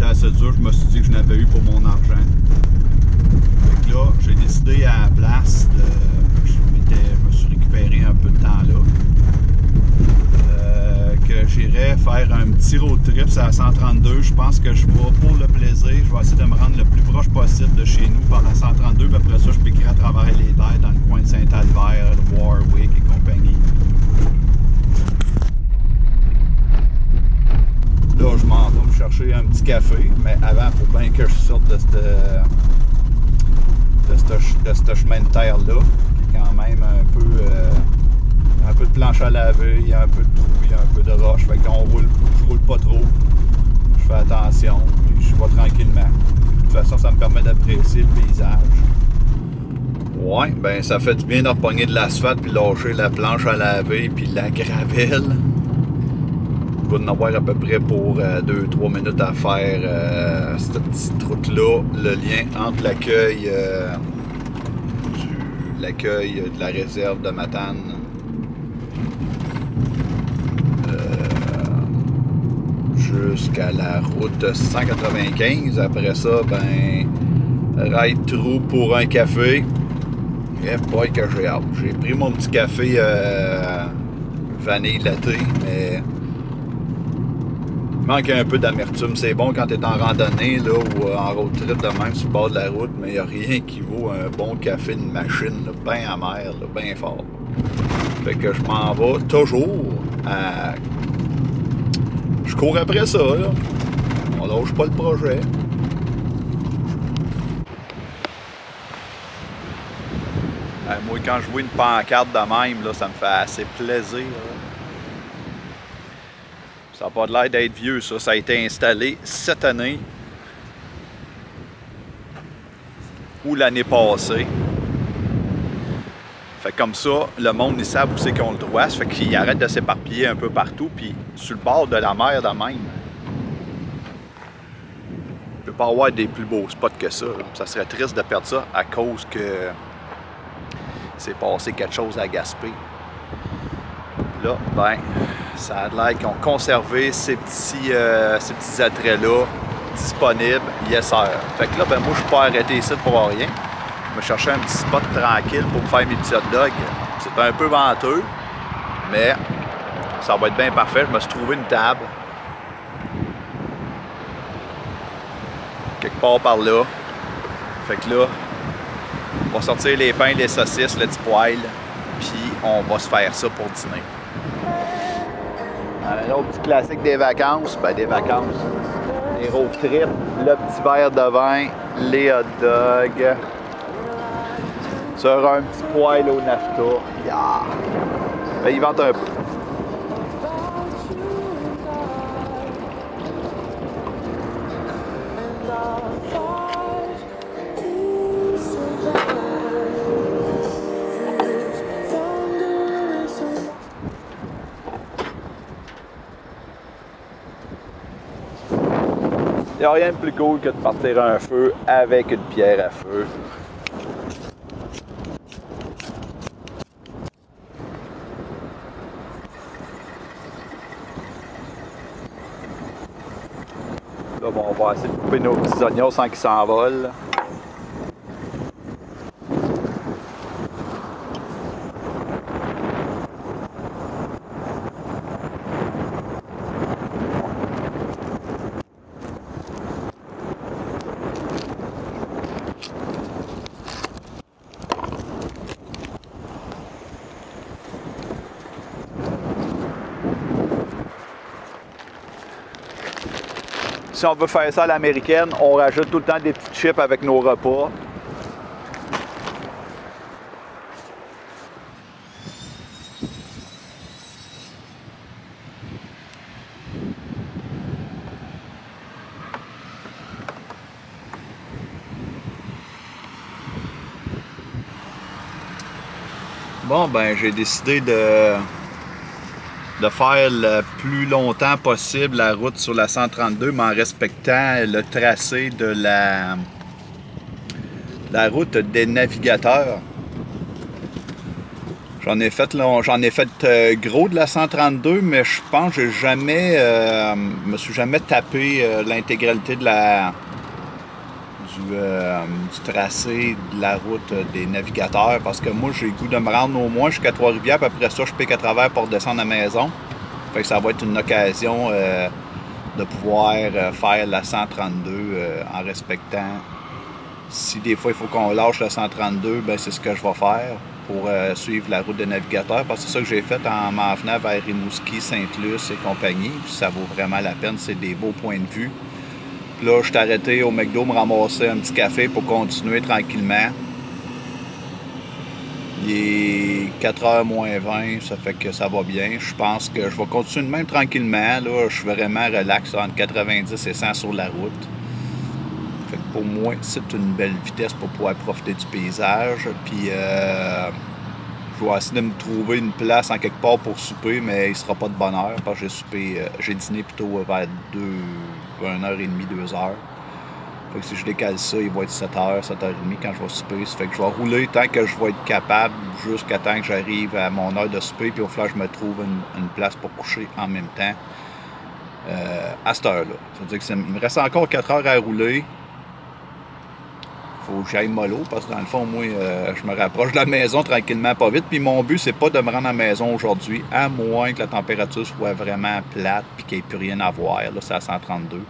assez dure. Je me suis dit que je n'avais eu pour mon argent. Fait que là, j'ai décidé à la place de. Je, me suis récupéré un peu de temps là. Euh, que j'irai faire un petit road trip la 132. Je pense que je vais, pour le plaisir, je vais essayer de me rendre le plus proche possible de chez nous par la 132. Puis après ça, je piquerai à travers les terres dans le coin de Saint-Albert, Warwick et compagnie. Là, je m'en vais me un petit café, mais avant, il faut bien que je sorte de ce de chemin de terre-là, qui est quand même un peu, euh, un peu de planche à laver, il y a un peu de trou, il y a un peu de roche, fait qu'on roule, je roule pas trop, je fais attention, puis je vais tranquillement. De toute façon, ça me permet d'apprécier le paysage. Ouais, ben ça fait du bien de repogner de l'asphalte puis lâcher la planche à laver puis la gravelle. Va en avoir à peu près pour 2-3 minutes à faire euh, cette petite route-là, le lien entre l'accueil euh, l'accueil de la réserve de Matane euh, jusqu'à la route 195. Après ça, ben ride trou pour un café. Et boy que j'ai hâte. J'ai pris mon petit café euh, vanille latte, mais il manque un peu d'amertume. C'est bon quand tu es en randonnée là, ou euh, en road trip de même sur le bord de la route, mais il n'y a rien qui vaut un bon café de machine, bien amer, bien fort. Fait que je m'en vais toujours à... Je cours après ça. On lâche pas le projet. Moi, quand je vois une pancarte de même, là, ça me fait assez plaisir. Ça n'a pas l'air d'être vieux, ça. Ça a été installé cette année ou l'année passée. Fait comme ça, le monde, ils savent où c'est qu'on le droit. Ça fait qu'ils arrêtent de s'éparpiller un peu partout, puis sur le bord de la mer de même. Il peut pas avoir des plus beaux spots que ça. Ça serait triste de perdre ça à cause que c'est passé quelque chose à Gaspé. Là, ben, ça a l'air qu'ils ont conservé ces petits, euh, ces petits attraits-là disponibles, yes sir. Fait que là, ben moi, je suis pas arrêté ici pour rien. Je me cherchais un petit spot tranquille pour faire mes petits hot dogs. C'est un peu venteux, mais ça va être bien parfait. Je me suis trouvé une table. Quelque part par là. Fait que là, on va sortir les pains, les saucisses, le petit poêle, puis on va se faire ça pour dîner. Un autre petit classique des vacances, ben des vacances, les road trips, le petit verre de vin, les hot dogs, sur un petit poêle au nafta. Yeah. Ben, un peu. N'y a rien de plus cool que de partir un feu avec une pierre à feu. Là, bon, on va essayer de couper nos petits oignons sans qu'ils s'envolent. Si on veut faire ça à l'américaine, on rajoute tout le temps des petites chips avec nos repas. Bon, ben, j'ai décidé de, de faire le plus longtemps possible la route sur la 132, mais en respectant le tracé de la la route des navigateurs. J'en ai fait, j'en ai fait euh, gros de la 132, mais je pense que j'ai jamais, euh, me suis jamais tapé euh, l'intégralité de la du, du, tracé de la route des navigateurs parce que moi j'ai le goût de me rendre au moins jusqu'à Trois-Rivières, puis après ça je pique à travers pour descendre à la maison. Fait que ça va être une occasion de pouvoir faire la 132 en respectant. Si des fois il faut qu'on lâche la 132, ben c'est ce que je vais faire pour euh, suivre la route des navigateurs parce que c'est ça que j'ai fait en m'en venant vers Rimouski, Sainte-Luce et compagnie. Ça vaut vraiment la peine, c'est des beaux points de vue. Là, je suis arrêté au McDo me ramasser un petit café pour continuer tranquillement. Il est 4h moins 20, ça fait que ça va bien. Je pense que je vais continuer de même tranquillement. Là, je suis vraiment relax entre 90 et 100 sur la route pour moi, c'est une belle vitesse pour pouvoir profiter du paysage. Puis euh, je vais essayer de me trouver une place en quelque part pour souper, mais il ne sera pas de bonne heure parce que j'ai euh, dîné plutôt vers 2, 1h30, 2h. Fait que si je décale ça, il va être 7h, 7h30 quand je vais souper. Ça fait que je vais rouler tant que je vais être capable jusqu'à temps que j'arrive à mon heure de souper. Puis au final, je me trouve une, place pour coucher en même temps. Euh, à cette heure-là. Ça veut dire qu'il me reste encore 4 heures à rouler j'aille mollo parce que dans le fond, moi, euh, je me rapproche de la maison tranquillement, pas vite. Puis mon but, c'est pas de me rendre à la maison aujourd'hui, à moins que la température soit vraiment plate puis qu'il n'y ait plus rien à voir. Là, c'est à 132.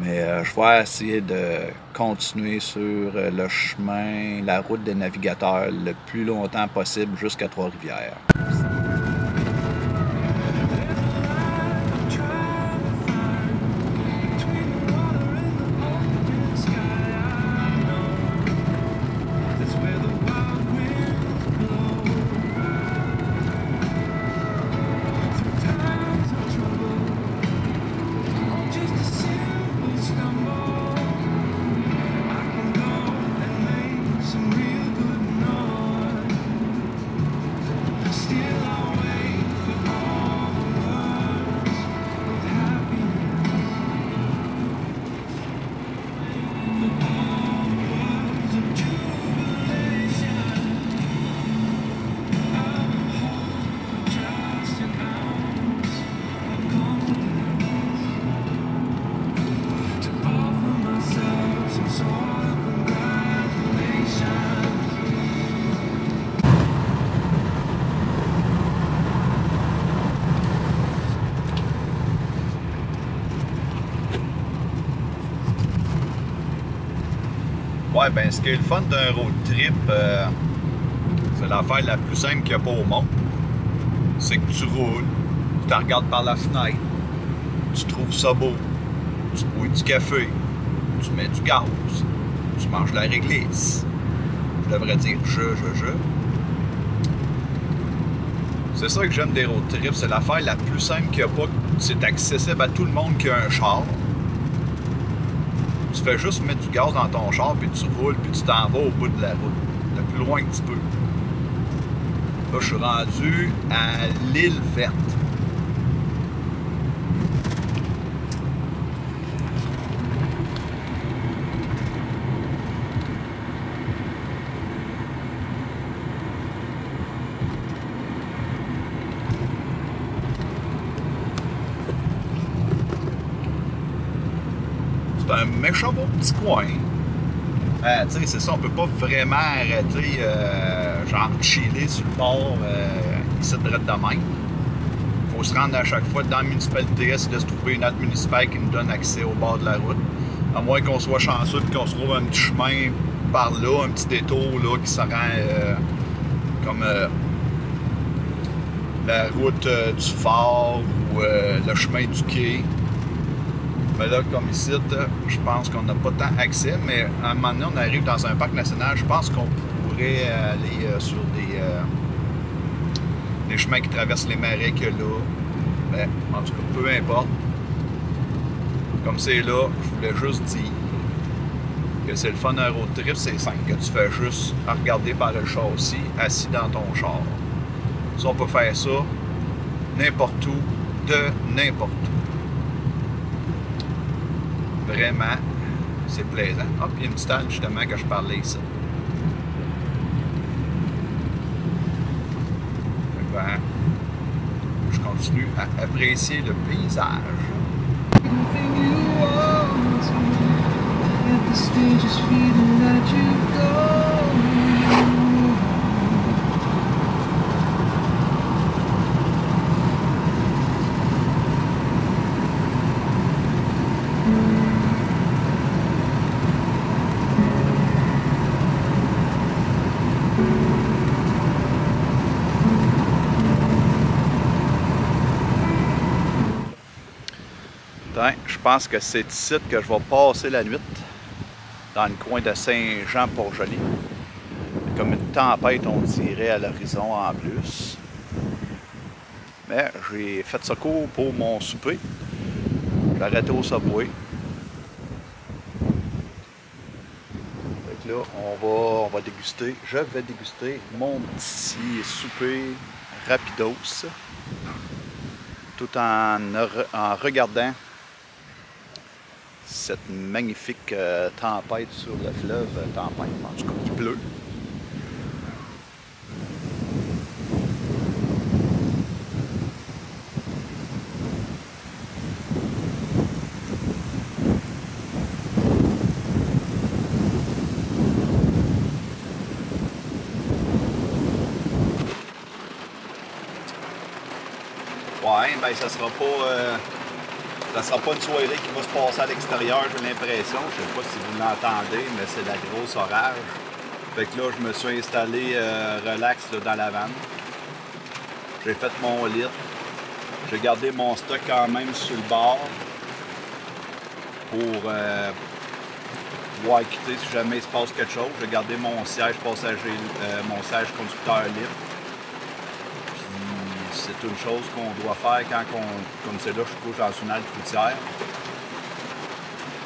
Mais euh, je vais essayer de continuer sur euh, le chemin, la route des navigateurs le plus longtemps possible jusqu'à Trois-Rivières. Ouais, ben ce qui est le fun d'un road trip, euh, c'est l'affaire la plus simple qu'il n'y a pas au monde. C'est que tu roules, tu te regardes par la fenêtre, tu trouves ça beau, tu bois du café, tu mets du gaz, tu manges de la réglisse. Je devrais dire je, je, je. C'est ça que j'aime des road trips, c'est l'affaire la plus simple qu'il n'y a pas. C'est accessible à tout le monde qui a un char tu fais juste mettre du gaz dans ton char, puis tu roules, puis tu t'en vas au bout de la route, le plus loin que tu peux. Là, je suis rendu à l'île verte. Un méchant beau petit coin. Euh, tu sais, c'est ça, on peut pas vraiment arrêter, euh, genre chiller sur le bord euh, ici de de même. faut se rendre à chaque fois dans la municipalité, essayer de se trouver une autre municipale qui nous donne accès au bord de la route. À moins qu'on soit chanceux et qu'on se trouve un petit chemin par là, un petit détour là, qui se rend euh, comme la route du phare ou le chemin du quai. Mais là, comme ici, je pense qu'on n'a pas tant accès, mais à un moment donné, on arrive dans un parc national, je pense qu'on pourrait aller euh, sur des, euh, des chemins qui traversent les marais a là. Mais en tout cas, peu importe. Comme c'est là, je voulais juste dire que c'est le fun d'un trip, c'est simple, que tu fais juste regarder par le châssis, assis dans ton char. Ça, on peut faire ça n'importe où, de n'importe où. Vraiment c'est plaisant. Ah, puis il y a une petite justement que je parlais ici. Ben, je continue à apprécier le paysage. je pense que c'est ici que je vais passer la nuit, dans le coin de Saint-Jean-Port-Joli. Comme une tempête, on dirait, à l'horizon en plus. Mais j'ai fait ce cours pour mon souper. J'ai arrêté au Subway. là, on va, on va déguster, je vais déguster mon petit souper rapidos tout en, en regardant cette magnifique euh, tempête sur le fleuve, euh, tempête, en tout cas, il pleut. Ouais, ben ça sera pas... Euh, ça sera pas une soirée qui va se passer à l'extérieur, j'ai l'impression. Je sais pas si vous l'entendez, mais c'est la grosse orage. Fait que là, je me suis installé euh, relax dans la vanne. J'ai fait mon lit. J'ai gardé mon stock quand même sur le bord pour euh, pouvoir quitter si jamais il se passe quelque chose. J'ai gardé mon siège passager, euh, mon siège conducteur libre c'est une chose qu'on doit faire quand on, comme c'est là, je couche dans une halte routière.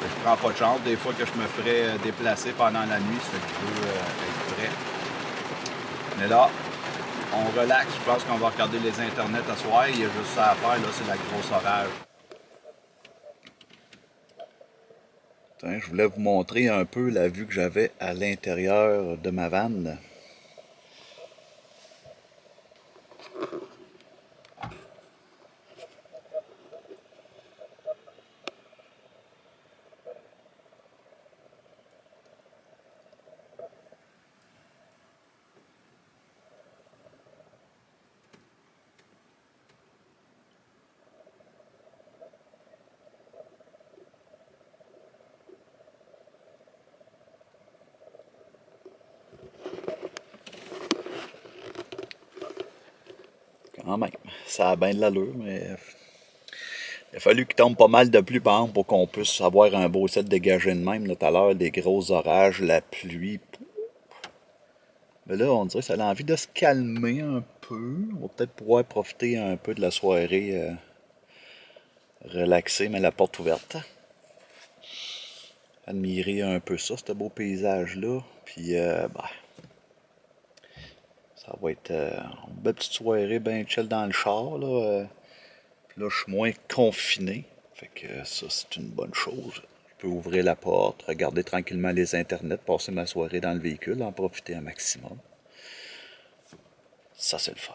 Je prends pas de chance. Des fois que je me ferais euh, déplacer pendant la nuit, c'est que je veux euh, être prêt. Mais là, on relaxe. Je pense qu'on va regarder les internets à soir. Il y a juste ça à faire. Là, c'est la grosse orage. je voulais vous montrer un peu la vue que j'avais à l'intérieur de ma vanne. Ça a bien de l'allure, mais il a fallu qu'il tombe pas mal de pluie par pour qu'on puisse avoir un beau set dégagé de même. Tout à l'heure, des gros orages, la pluie. Mais là, on dirait que ça a envie de se calmer un peu. On va peut-être pouvoir profiter un peu de la soirée euh, relaxée, mais la porte ouverte. Admirer un peu ça, ce beau paysage-là. Puis, euh, bah, ça va être euh, une belle petite soirée bien chill dans le char. Là, euh. Puis là, je suis moins confiné. Fait que ça, c'est une bonne chose. Je peux ouvrir la porte, regarder tranquillement les internets, passer ma soirée dans le véhicule, en profiter un maximum. Ça, c'est le fun.